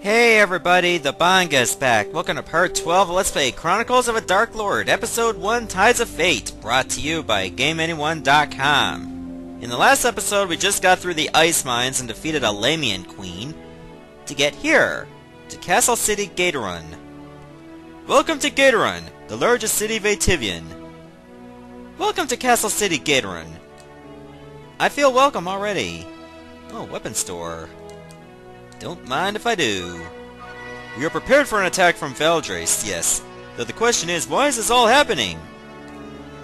Hey everybody, the Bangaa's back. Welcome to part 12 of Let's Play Chronicles of a Dark Lord, Episode 1, Tides of Fate, brought to you by GameAnyone.com. In the last episode, we just got through the ice mines and defeated a Lamian Queen to get here, to Castle City Gaterun. Welcome to Gaterun, the largest city of Ativian. Welcome to Castle City Gaterun. I feel welcome already. Oh, weapon store. Don't mind if I do. We are prepared for an attack from Valdrace, yes. Though the question is, why is this all happening?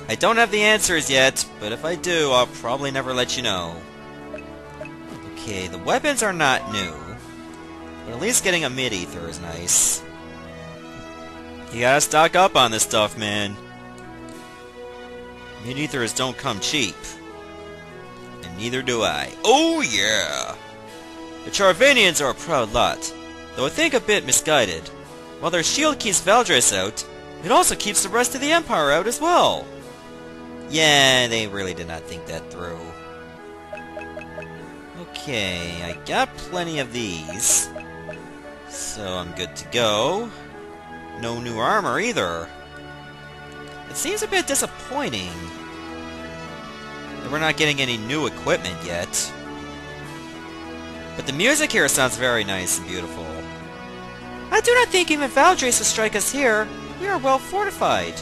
I don't have the answers yet, but if I do, I'll probably never let you know. Okay, the weapons are not new. But at least getting a mid-ether is nice. You gotta stock up on this stuff, man. Mid-ethers don't come cheap. And neither do I. Oh yeah! The Charvanians are a proud lot, though I think a bit misguided. While their shield keeps Valdrace out, it also keeps the rest of the Empire out as well. Yeah, they really did not think that through. Okay, I got plenty of these. So I'm good to go. No new armor either. It seems a bit disappointing that we're not getting any new equipment yet. But the music here sounds very nice and beautiful. I do not think even Valdrace will strike us here. We are well fortified.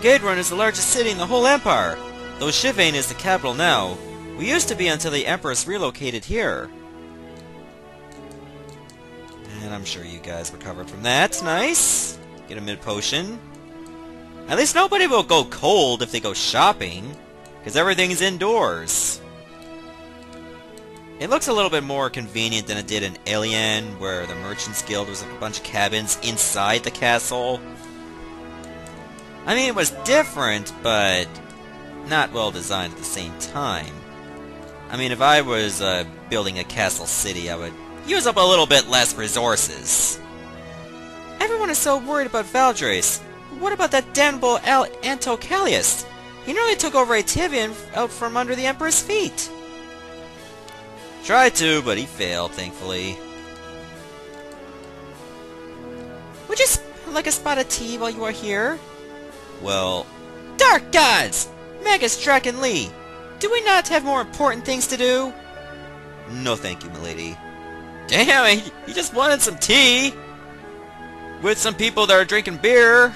Gaterun is the largest city in the whole Empire. Though Shivane is the capital now, we used to be until the Empress relocated here. And I'm sure you guys recovered from that. Nice. Get a mid-potion. At least nobody will go cold if they go shopping, because everything's indoors. It looks a little bit more convenient than it did in Alien, where the Merchants Guild was a bunch of cabins inside the castle. I mean, it was different, but not well designed at the same time. I mean, if I was uh, building a castle city, I would use up a little bit less resources. Everyone is so worried about Valdrace. What about that damn damnable Al Antocalius? He nearly took over Ativian out from under the Emperor's feet. Tried to, but he failed, thankfully. Would you like a spot of tea while you are here? Well... Dark gods! Magus Draken Lee! Do we not have more important things to do? No thank you, milady. Damn, he, he just wanted some tea! With some people that are drinking beer!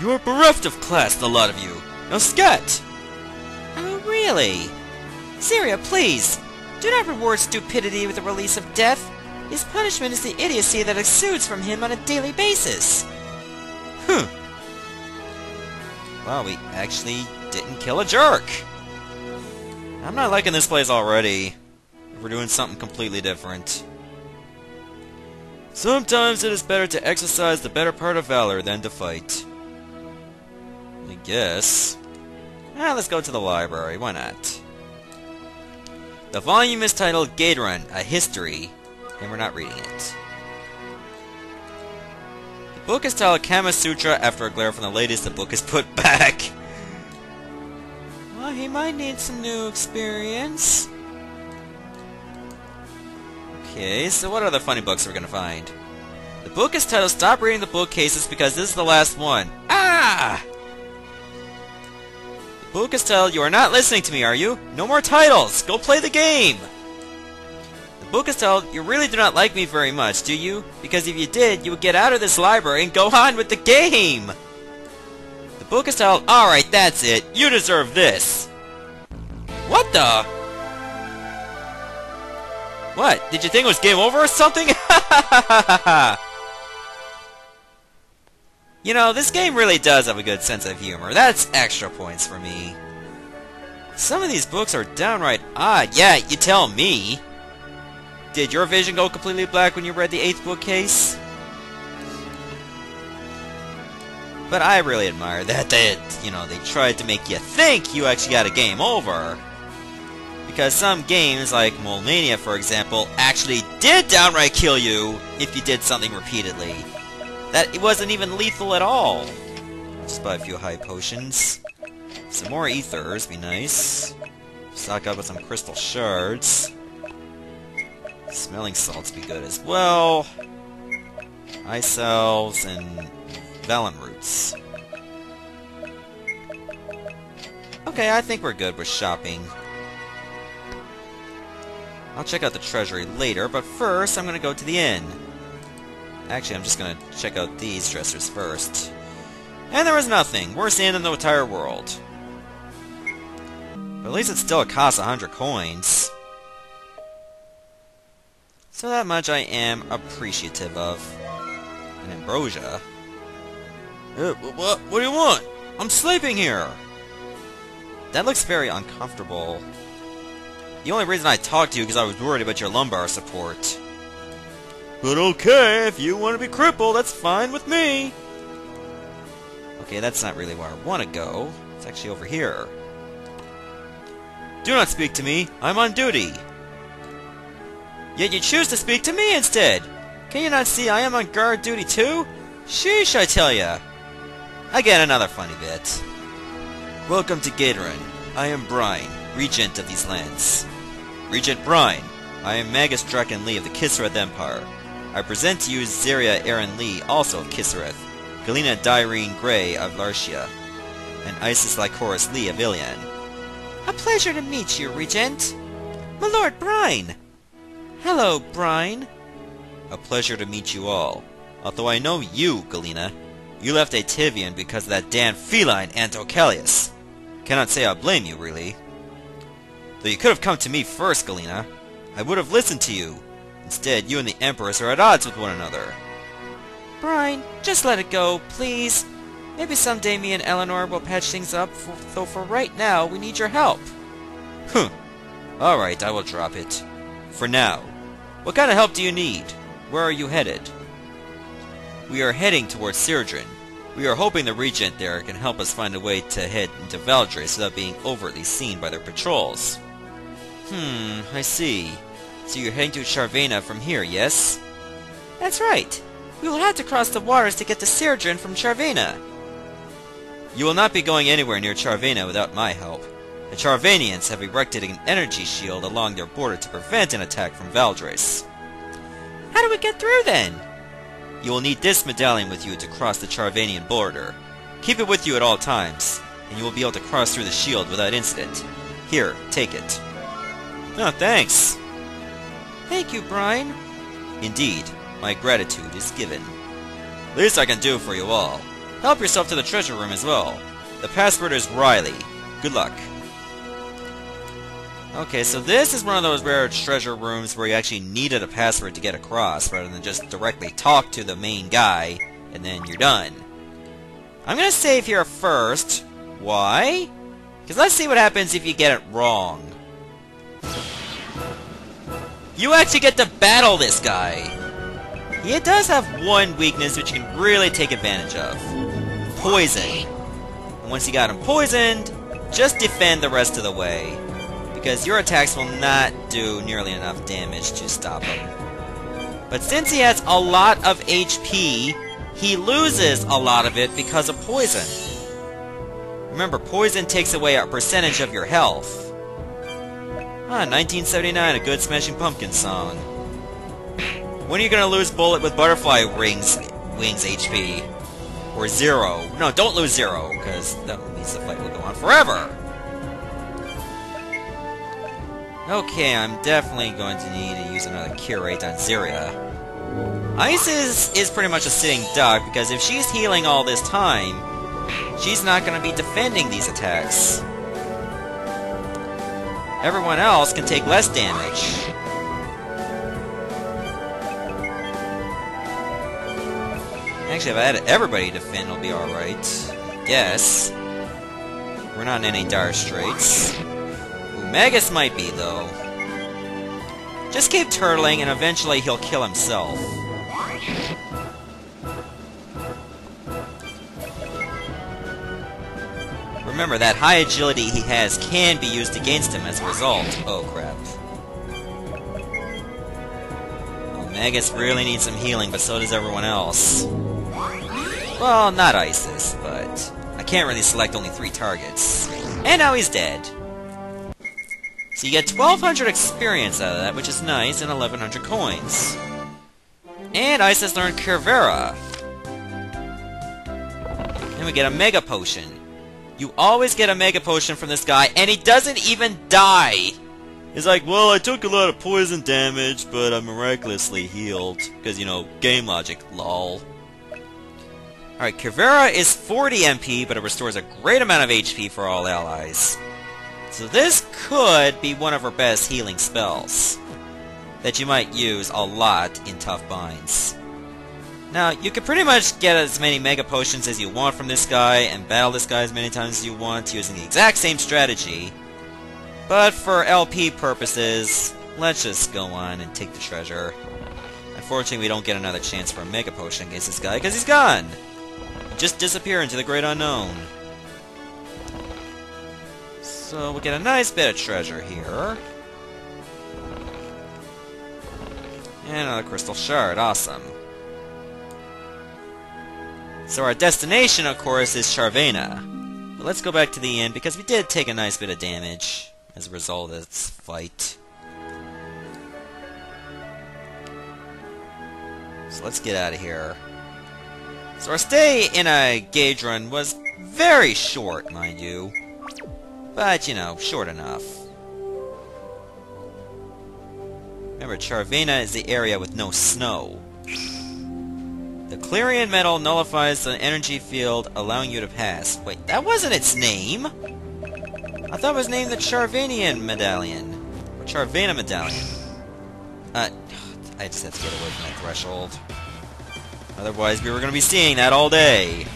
You are bereft of class, the lot of you! Now scat! Oh, really? Syria, please! Do not reward stupidity with the release of death! His punishment is the idiocy that exudes from him on a daily basis! Hmm. Well, we actually didn't kill a jerk! I'm not liking this place already. We're doing something completely different. Sometimes it is better to exercise the better part of valor than to fight. I guess. Ah, let's go to the library. Why not? The volume is titled Gaterun, A History, and we're not reading it. The book is titled Kama Sutra. After a glare from the ladies, the book is put back. Well, he might need some new experience. Okay, so what other funny books are we gonna find? The book is titled Stop Reading the Bookcases because this is the last one. Ah! Is titled You Are Not Listening to Me, Are You? No more titles! Go play the game! The titled You Really Do Not Like Me Very Much, Do You? Because if you did, you would get out of this library and go on with the game! The is titled Alright, that's it. You deserve this! What the? What? Did you think it was game over or something? you know, this game really does have a good sense of humor. That's extra points for me. Some of these books are downright odd. Yeah, you tell me. Did your vision go completely black when you read the 8th bookcase? But I really admire that, that, you know, they tried to make you think you actually got a game over. Because some games, like Molemania for example, actually did downright kill you if you did something repeatedly. That it wasn't even lethal at all. Just buy a few high potions. Some more ethers, be nice. Stock up with some crystal shards. Smelling salts be good as well. Ice cells and Valen roots. Okay, I think we're good with shopping. I'll check out the treasury later, but first I'm gonna go to the inn. Actually, I'm just gonna check out these dressers first. And there was nothing. Worst inn in the entire world. But at least it still costs a hundred coins. So that much I am appreciative of. And ambrosia. What, what do you want? I'm sleeping here! That looks very uncomfortable. The only reason I talked to you is because I was worried about your lumbar support. But okay, if you want to be crippled, that's fine with me. Okay, that's not really where I want to go. It's actually over here. Do not speak to me. I'm on duty. Yet you choose to speak to me instead. Can you not see I am on guard duty too? Sheesh, I tell ya. Again, another funny bit. Welcome to Gaterun. I am Brine, Regent of these lands. Regent Brine, I am Magus Draken Lee of the Kisareth Empire. I present to you Zeria Aaron Lee, also of Kisareth, Galena Dyrene Grey of Larcia, and Isis Lycoris Lee of Ilian. A pleasure to meet you, Regent. My Lord Brine! Hello, Brine. A pleasure to meet you all. Although I know you, Galena. You left Ativian because of that damn feline Antocalius. Cannot say I blame you, really. Though you could have come to me first, Galena. I would have listened to you. Instead, you and the Empress are at odds with one another. Brian, just let it go, please. Maybe someday me and Eleanor will patch things up, though for right now, we need your help. Huh. Alright, I will drop it. For now. What kind of help do you need? Where are you headed? We are heading towards Cyrodiil. We are hoping the Regent there can help us find a way to head into Valdres without being overtly seen by their patrols. Hmm, I see. So you're heading to Charvaena from here, yes? That's right. We will have to cross the waters to get to Cyrodiil from Charvaena. You will not be going anywhere near Charvaena without my help. The Charvanians have erected an energy shield along their border to prevent an attack from Valdres. How do we get through then? You will need this medallion with you to cross the Charvanian border. Keep it with you at all times, and you will be able to cross through the shield without incident. Here, take it. Oh, thanks. Thank you, Brian. Indeed, my gratitude is given. Least I can do for you all. Help yourself to the treasure room as well. The password is Riley. Good luck. Okay, so this is one of those rare treasure rooms where you actually needed a password to get across, rather than just directly talk to the main guy, and then you're done. I'm gonna save here first. Why? Because let's see what happens if you get it wrong. You actually get to battle this guy! He does have one weakness which you can really take advantage of. Poison. And once you got him poisoned, just defend the rest of the way because your attacks will not do nearly enough damage to stop him. But since he has a lot of HP, he loses a lot of it because of poison. Remember, poison takes away a percentage of your health. Ah, 1979, a good Smashing Pumpkin song. When are you gonna lose Bullet with Butterfly Wings, wings HP? Or Zero? No, don't lose Zero, because that means the fight will go on forever! Okay, I'm definitely going to need to use another Curate on Zeria. Ice is, is pretty much a sitting duck, because if she's healing all this time, she's not going to be defending these attacks. Everyone else can take less damage. Actually, if I had everybody defend, it'll be alright. Yes. We're not in any dire straits. Magus might be, though. Just keep turtling, and eventually he'll kill himself. Remember, that high agility he has can be used against him as a result. Oh, crap. Magus really needs some healing, but so does everyone else. Well, not Isis, but I can't really select only three targets. And now he's dead. So you get 1200 experience out of that, which is nice, and 1100 coins. And Isis learned Kervera. And we get a Mega Potion. You always get a Mega Potion from this guy, and he doesn't even die! He's like, well, I took a lot of poison damage, but I'm miraculously healed. Because, you know, game logic, lol. Alright, Kervera is 40 MP, but it restores a great amount of HP for all allies. So this could be one of her best healing spells. That you might use a lot in tough binds. Now, you can pretty much get as many Mega Potions as you want from this guy, and battle this guy as many times as you want using the exact same strategy. But for LP purposes, let's just go on and take the treasure. Unfortunately, we don't get another chance for a Mega Potion against this guy, because he's gone! Just disappear into the great unknown. So we get a nice bit of treasure here. And another crystal shard, awesome. So our destination, of course, is Charvaena. But let's go back to the inn, because we did take a nice bit of damage as a result of this fight. So let's get out of here. So our stay in a gauge run was very short, mind you. But, you know, short enough. Remember, Charvaena is the area with no snow. The Clarion Medal nullifies the energy field, allowing you to pass. Wait, that wasn't its name! I thought it was named the Charvanian Medallion. Or Charvaena Medallion. Uh, I just have to get away from that threshold. Otherwise, we were going to be seeing that all day.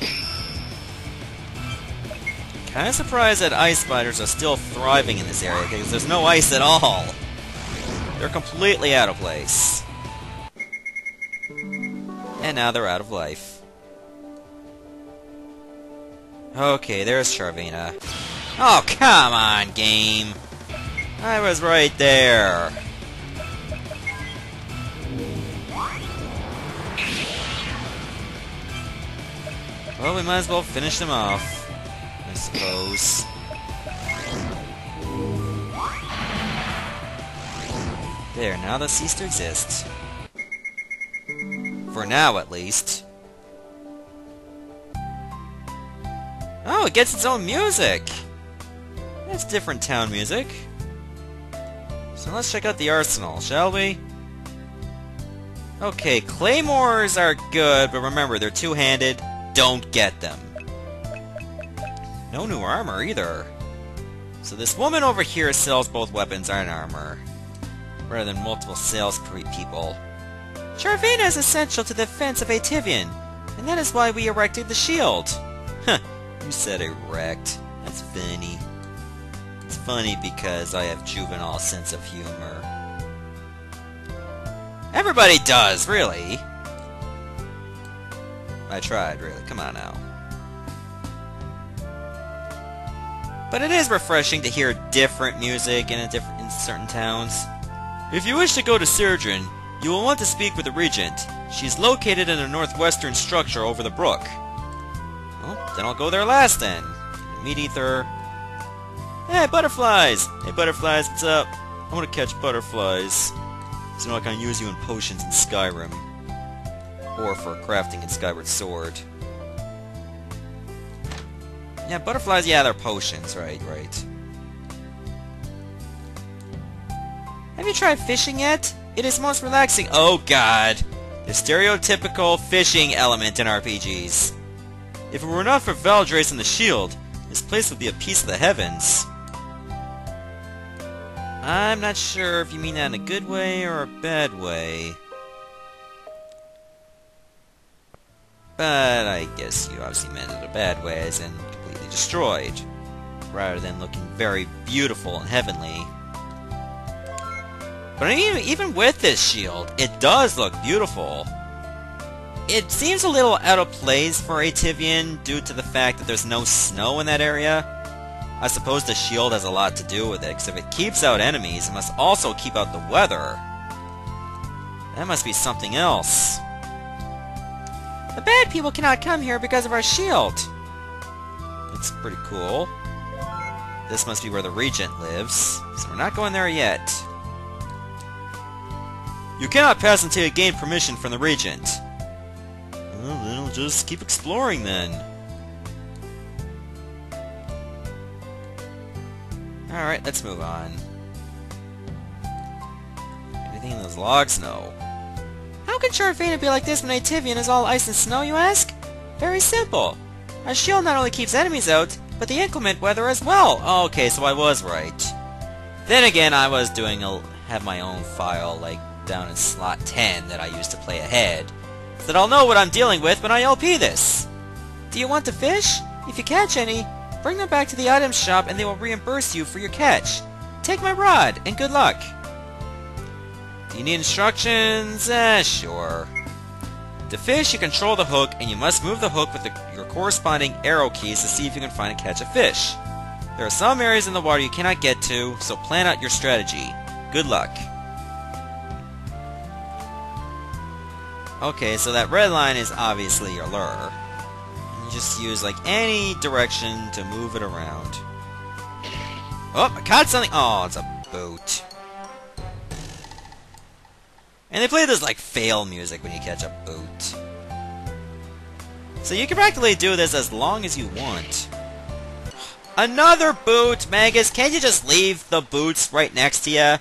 Kinda surprised that ice spiders are still thriving in this area, because there's no ice at all. They're completely out of place. And now they're out of life. Okay, there's Charvaena. Oh, come on, game! I was right there. Well, we might as well finish them off, I suppose. There, now they cease to exist. For now, at least. Oh, it gets its own music! That's different town music. So let's check out the arsenal, shall we? Okay, claymores are good, but remember, they're two-handed. Don't get them. No new armor, either. So this woman over here sells both weapons and armor, rather than multiple sales people. Charvaena is essential to the defense of Ativian, and that is why we erected the shield. Huh, you said erect. That's funny. It's funny because I have juvenile sense of humor. Everybody does, really. I tried, really. Come on now. But it is refreshing to hear different music in, a different, in certain towns. If you wish to go to Serdrin, you will want to speak with the Regent. She is located in a northwestern structure over the brook. Well, then I'll go there last then. Mid-ether. Hey, butterflies! Hey, butterflies, what's up? I want to catch butterflies. So I can use you in potions in Skyrim. Or for crafting in Skyward Sword. Yeah, butterflies, yeah, they're potions, right, right. Have you tried fishing yet? It is most relaxing. Oh god. The stereotypical fishing element in RPGs. If it were not for Valdrace and the shield, this place would be a piece of the heavens. I'm not sure if you mean that in a good way or a bad way. But I guess you obviously meant it a bad way, as in completely destroyed, rather than looking very beautiful and heavenly. But even, even with this shield, it does look beautiful. It seems a little out of place for Ativian due to the fact that there's no snow in that area. I suppose the shield has a lot to do with it, because if it keeps out enemies, it must also keep out the weather. That must be something else. The bad people cannot come here because of our shield. It's pretty cool. This must be where the Regent lives, so we're not going there yet. You cannot pass until you gain permission from the Regent. Well, then we'll just keep exploring then. Alright, let's move on. Anything in those logs? No. How can Charvaena be like this when Ativian is all ice and snow, you ask? Very simple. A shield not only keeps enemies out, but the inclement weather as well. Okay, so I was right. Then again, I was doing a have my own file, like, down in slot 10 that I used to play ahead, so that I'll know what I'm dealing with when I LP this. Do you want to fish? If you catch any, bring them back to the item shop and they will reimburse you for your catch. Take my rod, and good luck. Do you need instructions? Eh, sure. To fish, you control the hook, and you must move the hook with the, your corresponding arrow keys to see if you can find and catch a fish. There are some areas in the water you cannot get to, so plan out your strategy. Good luck. Okay, so that red line is obviously your lure. You just use like any direction to move it around. Oh, I caught something! Oh, it's a boat. And they play this like fail music when you catch a boot. So you can practically do this as long as you want. Another boot! Magus, can't you just leave the boots right next to you?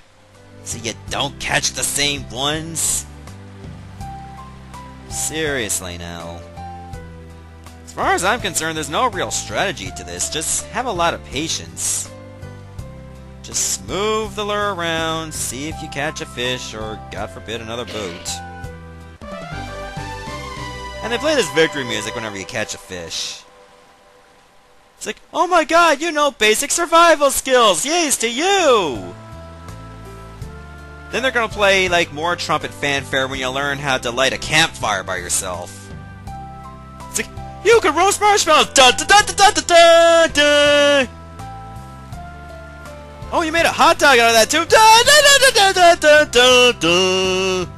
So you don't catch the same ones? Seriously now. As far as I'm concerned, there's no real strategy to this. Just have a lot of patience. Just move the lure around, see if you catch a fish, or, God forbid, another boat. And they play this victory music whenever you catch a fish. It's like, oh my god, you know basic survival skills! Yays to you! Then they're gonna play, like, more trumpet fanfare when you learn how to light a campfire by yourself. It's like, you can roast marshmallows! Da da da da da da da! Oh, you made a hot dog out of that too! Da da da da da da da da!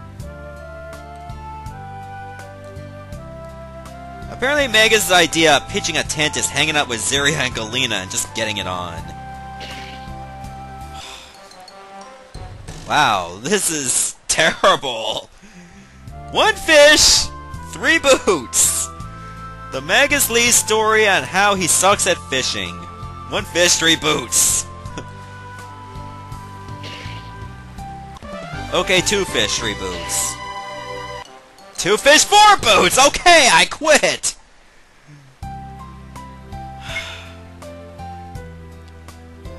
Apparently Mega's idea of pitching a tent is hanging out with Zeria and Galena and just getting it on. Wow, this is terrible. One fish, three boots. The Magus Lee story on how he sucks at fishing. One fish, three boots. okay, two fish, three boots. Two fish, four boots! Okay, I quit!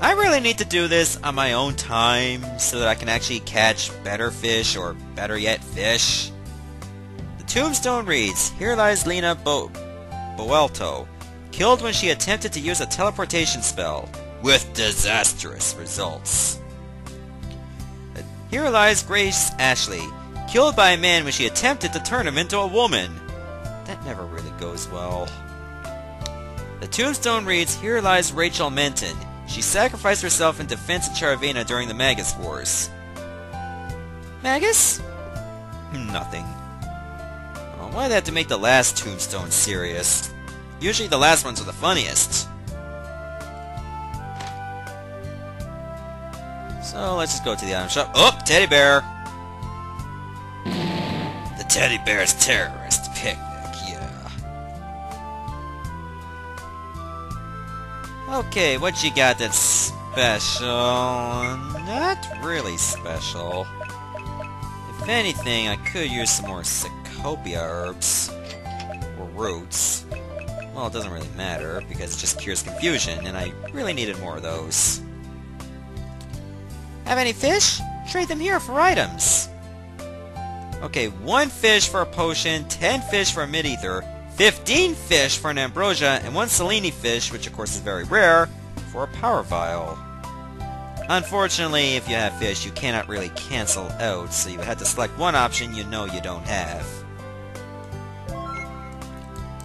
I really need to do this on my own time so that I can actually catch better fish, or better yet, fish. The tombstone reads, Here lies Lena Bo Boelto, killed when she attempted to use a teleportation spell, with disastrous results. Here lies Grace Ashley, killed by a man when she attempted to turn him into a woman. That never really goes well. The tombstone reads, Here lies Rachel Menton, she sacrificed herself in defense of Charvaena during the Magus Wars. Magus? Nothing. Why'd they have to make the last tombstone serious? Usually the last ones are the funniest. So let's just go to the item shop. Oh, teddy bear! The teddy bear's terrorist picnic, Okay, what you got that's special? Not really special. If anything, I could use some more Cecropia herbs. Or roots. Well, it doesn't really matter, because it just cures confusion, and I really needed more of those. Have any fish? Trade them here for items. Okay, one fish for a potion, ten fish for a mid-ether, 15 fish for an ambrosia, and one Selene fish, which of course is very rare, for a power vial. Unfortunately, if you have fish, you cannot really cancel out, so you had to select one option you know you don't have.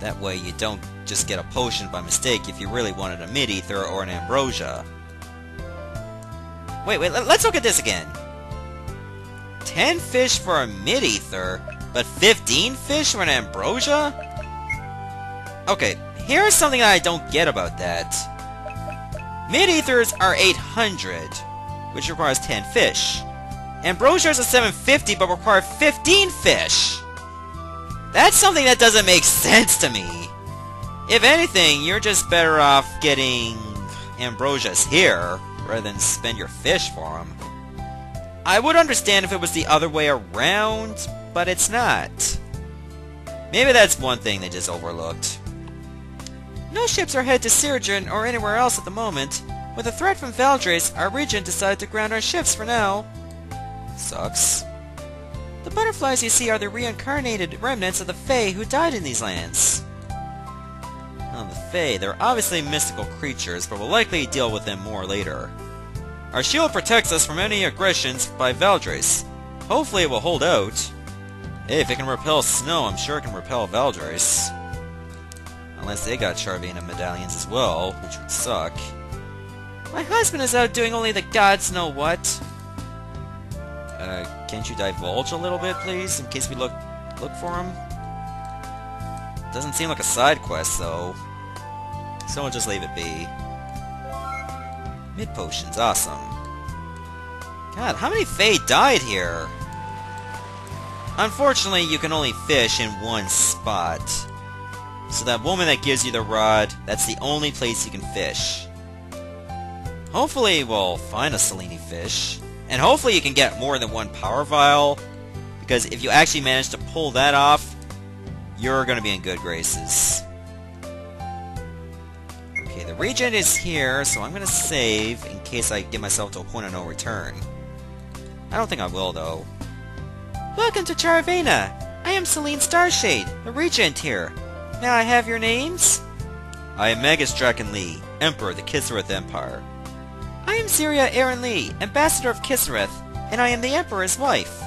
That way you don't just get a potion by mistake if you really wanted a mid-ether or an ambrosia. Wait, wait, let's look at this again. 10 fish for a mid-ether, but 15 fish for an ambrosia? Okay, here's something I don't get about that. Mid-ethers are 800, which requires 10 fish. Ambrosias are 750, but require 15 fish. That's something that doesn't make sense to me. If anything, you're just better off getting Ambrosias here, rather than spend your fish for them. I would understand if it was the other way around, but it's not. Maybe that's one thing they just overlooked. No ships are headed to Sirgin or anywhere else at the moment. With a threat from Valdres, our regent decided to ground our ships for now. Sucks. The butterflies you see are the reincarnated remnants of the Fae who died in these lands. Oh, the Fae, they're obviously mystical creatures, but we'll likely deal with them more later. Our shield protects us from any aggressions by Valdres. Hopefully it will hold out. Hey, if it can repel snow, I'm sure it can repel Valdres. Unless they got Charvaena medallions as well, which would suck. My husband is out doing only the gods know what. Uh, can't you divulge a little bit, please, in case we look look for him? Doesn't seem like a side quest, though. So we'll just leave it be. Mid potions, awesome. God, how many Fae died here? Unfortunately, you can only fish in one spot. So that woman that gives you the rod, that's the only place you can fish. Hopefully we'll find a Selene fish. And hopefully you can get more than one power vial. Because if you actually manage to pull that off, you're going to be in good graces. Okay, the regent is here, so I'm going to save in case I get myself to a point of no return. I don't think I will, though. Welcome to Charvaena! I am Selene Starshade, the regent here. May I have your names? I am Magus Draken Lee, Emperor of the Kisareth Empire. I am Syria Aaron Lee, Ambassador of Kisareth, and I am the Emperor's wife.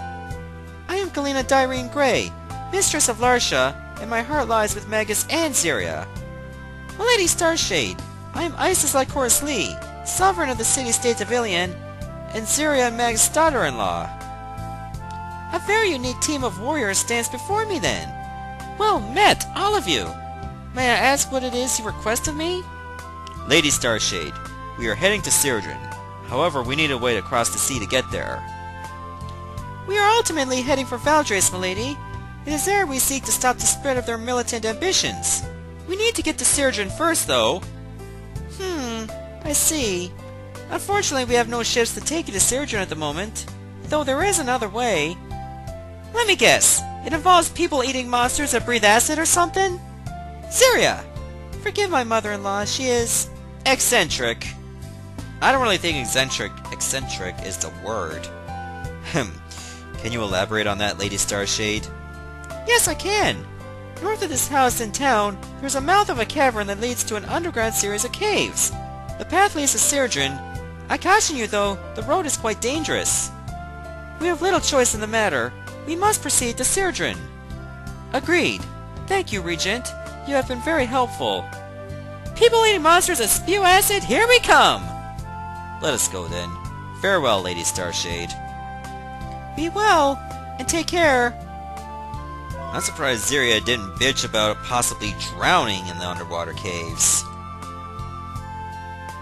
I am Galena Dyrene Gray, Mistress of Larsha, and my heart lies with Magus and Syria. My Lady Starshade, I am Isis Lycoris Lee, Sovereign of the city-states of Ilion, and Syria and Mag's daughter-in-law. A very unique team of warriors stands before me then. Well met, all of you! May I ask what it is you request of me? Lady Starshade, we are heading to Sirgin. However, we need a way to cross the sea to get there. We are ultimately heading for Valdres, milady. It is there we seek to stop the spread of their militant ambitions. We need to get to Sirgin first, though. Hmm, I see. Unfortunately, we have no ships to take you to Sirgin at the moment, though there is another way. Let me guess. It involves people eating monsters that breathe acid or something? Syria! Forgive my mother-in-law, she is... eccentric. I don't really think eccentric eccentric is the word. Hmm. Can you elaborate on that, Lady Starshade? Yes, I can. North of this house in town, there's a mouth of a cavern that leads to an underground series of caves. The path leads to Sirgin. I caution you, though, the road is quite dangerous. We have little choice in the matter. We must proceed to Sirgin. Agreed. Thank you, Regent. You have been very helpful. People-eating monsters that spew acid, here we come! Let us go, then. Farewell, Lady Starshade. Be well, and take care. I'm surprised Ziria didn't bitch about possibly drowning in the underwater caves.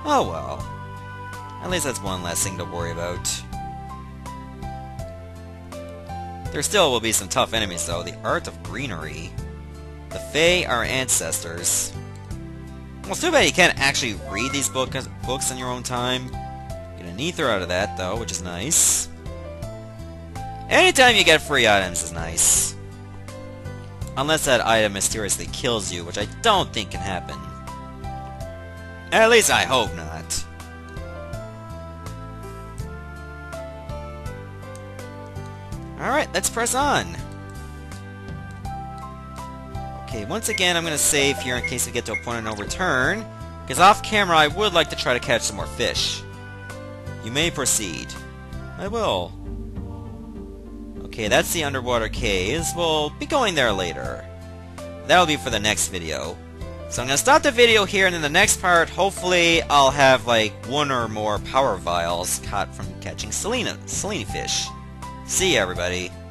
Oh well. At least that's one less thing to worry about. There still will be some tough enemies though. The Art of Greenery. The Fae are ancestors. Well, it's too bad you can't actually read these book books in your own time. Get an ether out of that though, which is nice. Anytime you get free items is nice. Unless that item mysteriously kills you, which I don't think can happen. At least I hope not. Alright, let's press on. Okay, once again, I'm going to save here in case we get to a point of no return. Because off camera, I would like to try to catch some more fish. You may proceed. I will. Okay, that's the underwater caves. We'll be going there later. That'll be for the next video. So I'm going to stop the video here, and in the next part, hopefully I'll have like one or more power vials caught from catching Selena, Selene fish. See ya, everybody.